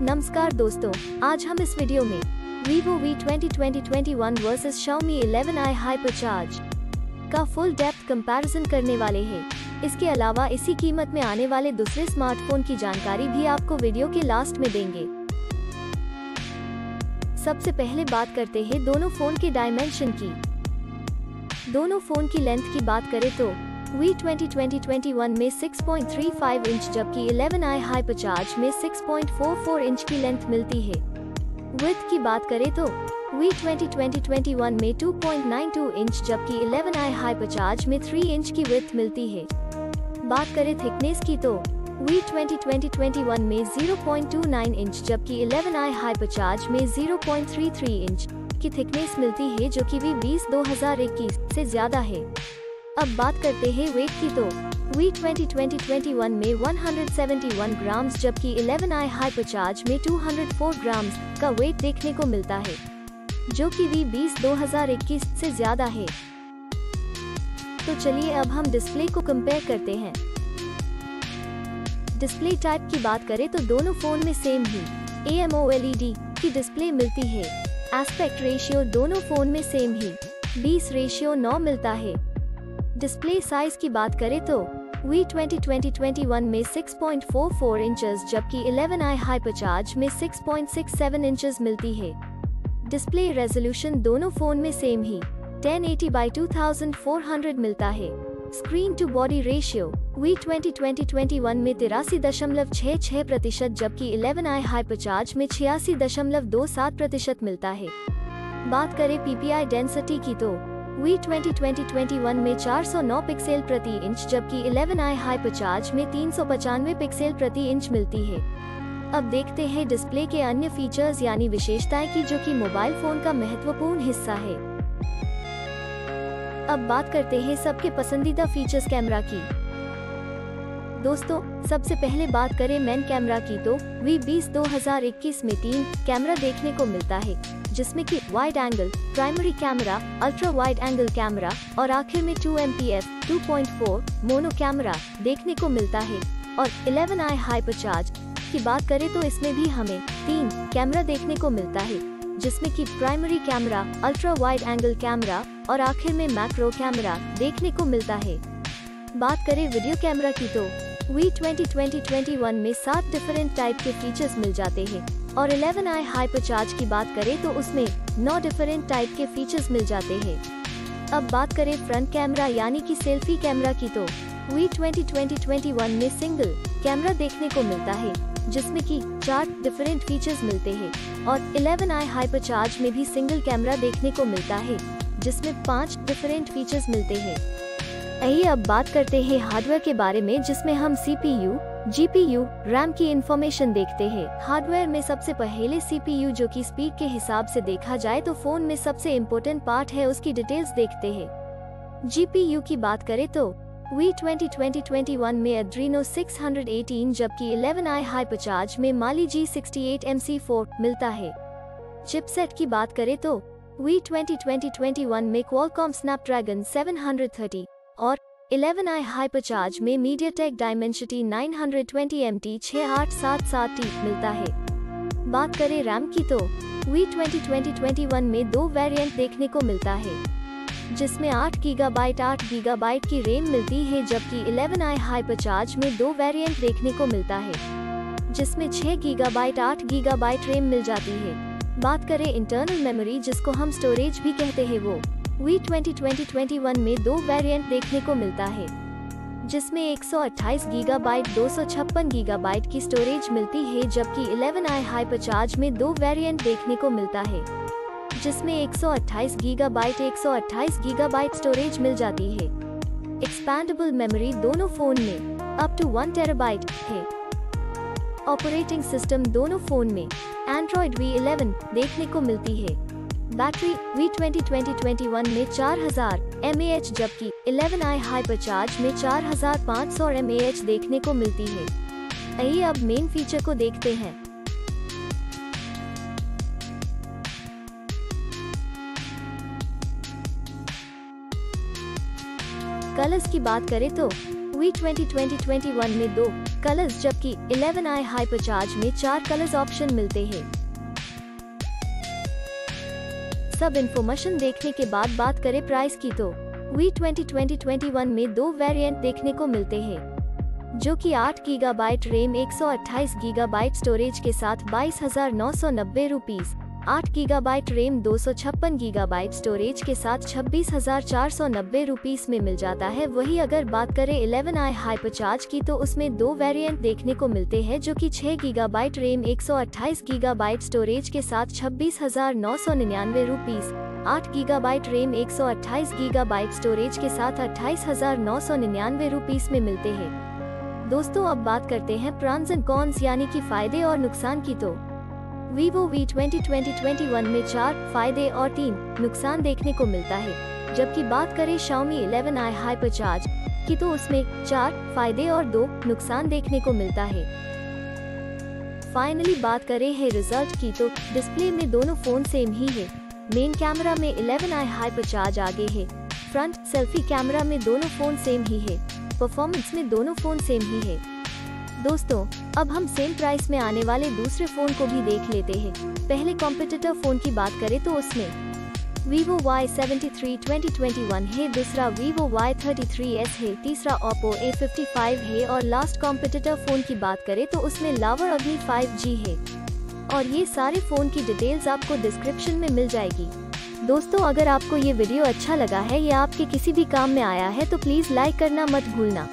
नमस्कार दोस्तों, आज हम इस वीडियो में Vivo V 20 2021 versus Xiaomi 11i Hypercharge का फुल डेप्थ कंपैरिजन करने वाले हैं। इसके अलावा इसी कीमत में आने वाले दूसरे स्मार्टफ़ोन की जानकारी भी आपको वीडियो के लास्ट में देंगे सबसे पहले बात करते हैं दोनों फ़ोन के डायमेंशन की दोनों फ़ोन की लेंथ की बात करें तो V 20 2021 में 6.35 इंच जबकि 11i Hypercharge में 6.44 इंच की लेंथ मिलती है। विथ की बात करें तो V 20 2021 में 2.92 इंच जबकि 11i Hypercharge में 3 इंच की विथ मिलती है। बात करें थिकनेस की तो V 20 2021 में 0.29 इंच जबकि 11i Hypercharge में 0.33 इंच की थिकनेस मिलती है जो कि V 20 2021 से ज़्यादा है। अब बात करते हैं वेट की तो। वी 2020-21 में 171 ग्राम्स जबकि 11i हाइपरचार्ज में 204 ग्राम्स का वेट देखने को मिलता है, जो कि वी 20 2021 से ज़्यादा है। तो चलिए अब हम डिस्प्ले को कंपेयर करते हैं। डिस्प्ले टाइप की बात करें तो दोनों फ़ोन में सेम ही। AMOLED की डिस्प्ले मिलती है। एस्पेक्ट रेशियो दोनों फ़ोन में सेम ही। 20 रेशियो 9 मिलता है। डिस्प्ले साइज़ की बात करें तो वी 2020-21 में सिक्स 6.44 इंचेस जबकि 11i हाइपरचार्ज में 6.67 इंचेस मिलती है। डिस्प्ले रेजोल्यूशन दोनों फ़ोन में सेम ही 1080 बाई 2400 मिलता है। Screen to body ratio V 2020-21 में तिरासी दशमलव छह छह प्रतिशत जबकि 11i हाइपरचार्ज में छियासी दशमलव दो सात प्रतिशत मिलता है। बात करें पीपीआई डेंसिटी की तो वी 2020-21 में 409 पिक्सल प्रति इंच जबकि 11i हाइपरचार्ज में तीन पिक्सल प्रति इंच मिलती है। अब देखते हैं डिस्प्ले के अन्य फीचर्स यानी विशेषताएँ की, जो कि मोबाइल फ़ोन का महत्वपूर्ण हिस्सा है। अब बात करते हैं सबके पसंदीदा फीचर्स कैमरा की। दोस्तों, सबसे पहले बात करें मैन कैमरा की तो वी बीस दो में तीन कैमरा देखने को मिलता है, जिसमें कि wide angle primary camera ultra wide angle camera और आखिर में 2 M P F two mono camera देखने को मिलता है। और 11i हाइपरचार्ज की बात करें तो इसमें भी हमें तीन कैमरा देखने को मिलता है, जिसमें कि primary camera ultra wide angle camera और आखिर में मैक्रो कैमरा देखने को मिलता है। बात करें वीडियो कैमरा की तो वी 2020-21 में सात डिफरेंट टाइप के फीचर्स मिल जाते हैं। और 11i हाइपरचार्ज की बात करें तो उसमें नौ डिफरेंट टाइप के फीचर्स मिल जाते हैं। अब बात करें फ्रंट कैमरा यानी कि सेल्फी कैमरा की तो। वी 2020-21 में सिंगल कैमरा देखने को मिलता है, जिसमें कि चार डिफरेंट फीचर्स मिलते हैं। और 11i हाइपरचार्ज में भी सिंगल कैमरा देखने को मिलता है, जिसमें पाँच डिफरेंट फीचर्स मिलते हैं। आइए अब बात करते हैं हार्डवेयर के बारे में, जिसमें हम सीपीयू, जीपीयू, रैम की इंफॉर्मेशन देखते हैं। हार्डवेयर में सबसे पहले सीपीयू, जो कि स्पीड के हिसाब से देखा जाए तो फ़ोन में सबसे इम्पोर्टेंट पार्ट है, उसकी डिटेल्स देखते हैं। जीपीयू की बात करें तो वी 2020-21 में एड्रीनो 618 जबकि 11i हाइपरचार्ज में माली जी 68 MC4 मिलता है। चिपसेट की बात करें तो वी 2020-21 में क्वालकॉम स्नैपड्रैगन 730 और 11i हाइपरचार्ज में MediaTek Dimensity 920 MT 6877T मिलता है। बात करें रैम की तो वी 2020-21 में दो वेरिएंट देखने को मिलता है, जिसमें 8 गीगाबाइट 8 गीगाबाइट की रैम मिलती है, जबकि 11i हाइपरचार्ज में दो वेरिएंट देखने को मिलता है, जिसमें 6 गीगाबाइट 8 गीगाबाइट रैम मिल जाती है। बात करें इंटरनल मेमोरी, जिसको हम स्टोरेज भी कहते हैं वो। वी 2020-21 में दो वेरिएंट देखने को मिलता है, जिसमें 128 गीगाबाइट 256 गीगाबाइट की स्टोरेज मिलती है, जबकि 11i हाइपरचार्ज में दो वेरिएंट देखने को मिलता है, जिसमें 128 गीगाबाइट 128 गीगाबाइट स्टोरेज मिल जाती है। एक्सपैंडेबल मेमोरी दोनों फ़ोन में अप टू वन टेराबाइट है। ऑपरेटिंग सिस्टम दोनों फ़ोन में एंड्रॉइड V11 देखने को मिलती है। बैटरी वी 2020-21 में 4000 mAh जबकि 11i हाइपरचार्ज में 4500 mAh देखने को मिलती है। आइए अब मेन फीचर को देखते हैं। कलर्स की बात करें तो V twenty twenty twenty one में दो कलर्स जबकि 11 आई हाइपरचार्ज में चार कलर्स ऑप्शन मिलते हैं। सब इन्फॉर्मेशन देखने के बाद बात करें प्राइस की तो। V twenty twenty twenty one में दो वेरिएंट देखने को मिलते हैं, जो कि 8 गीगाबाइट रैम 128 गीगाबाइट स्टोरेज के साथ बाईस हज़ार नौ सौ नब्बे रूपीज आठ गीगाबाइट रैम, दो सौ छप्पन गीगाबाइट स्टोरेज के साथ छब्बीस हज़ार चार सौ नब्बे में मिल जाता है। वही अगर बात करें 11 आई हाइपरचार्ज की तो उसमें दो वेरिएंट देखने को मिलते हैं, जो कि 6 गीगाबाइट रैम 128 गीगाबाइट स्टोरेज के साथ छब्बीस हज़ार नौ सौ निन्यानवे रूपीज आठ गीगाबाइट रैम 128 गीगाबाइट स्टोरेज के साथ अट्ठाईस हज़ार नौ सौ निन्यानवे रूपीज में मिलते हैं। दोस्तों, अब बात करते हैं प्रॉन्स एंड कॉन्स, यानी कि फ़ायदे और नुकसान की तो। Vivo V twenty twenty twenty one में चार फ़ायदे और तीन नुकसान देखने को मिलता है। जबकि बात करें Xiaomi 11 आई हाइपर चार्ज की तो उसमें चार फ़ायदे और दो नुकसान देखने को मिलता है। फाइनली बात करें है रिज़ल्ट की तो डिस्प्ले में दोनों फ़ोन सेम ही है। मेन कैमरा में 11 आई हाइपर चार्ज आगे है। फ्रंट सेल्फी कैमरा में दोनों फ़ोन सेम ही है। परफॉर्मेंस में दोनों फ़ोन सेम ही है। दोस्तों, अब हम सेम प्राइस में आने वाले दूसरे फ़ोन को भी देख लेते हैं। पहले कॉम्पिटिटर फ़ोन की बात करें तो उसमें Vivo Y73 2021 है, दूसरा Vivo Y33s है, तीसरा Oppo A55 है और लास्ट कॉम्पिटिटर फ़ोन की बात करें तो उसमें लावर अग्नि 5G है। और ये सारे फ़ोन की डिटेल्स आपको डिस्क्रिप्शन में मिल जाएगी। दोस्तों, अगर आपको ये वीडियो अच्छा लगा है या आपके किसी भी काम में आया है तो प्लीज़ लाइक करना मत भूलना।